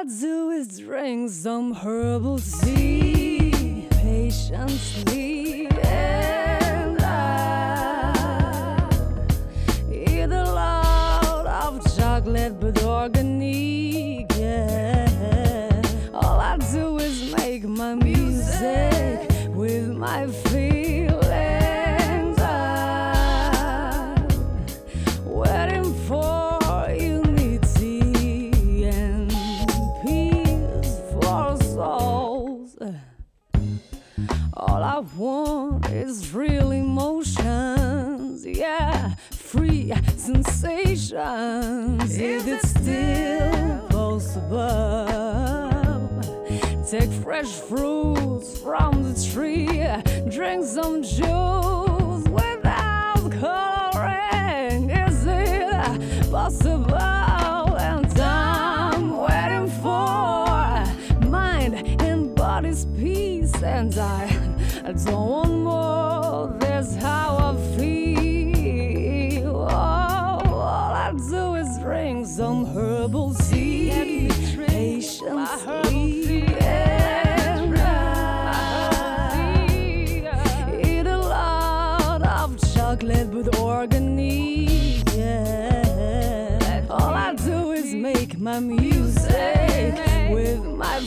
I do is drink some herbal tea patiently. And I eat a lot of chocolate, but organic. Yeah. All I do is make my music with my feelings. I want is real emotions, yeah, free sensations. Is it still possible? Take fresh fruits from the tree, drink some juice without coloring. Is it possible? And I'm waiting for mind and body's peace, and I, I don't want more. That's how I feel. All I do is drink some herbal tea, patiently. and I Eat a lot of chocolate with organic. Yeah. All I do is make my music with my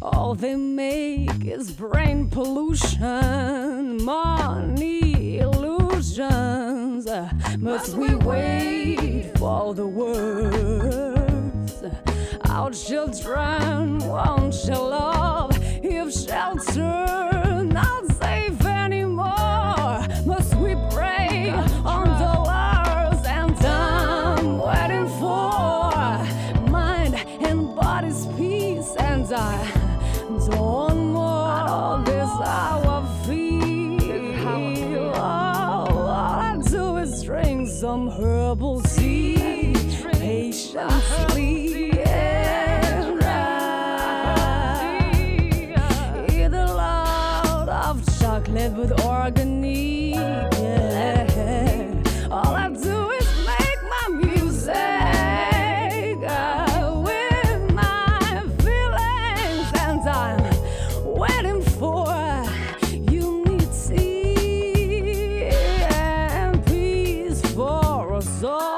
All they make is brain pollution, money illusions. Must we wait for the words? Our children won't show love if shelter not safe some herbal tea patiently. For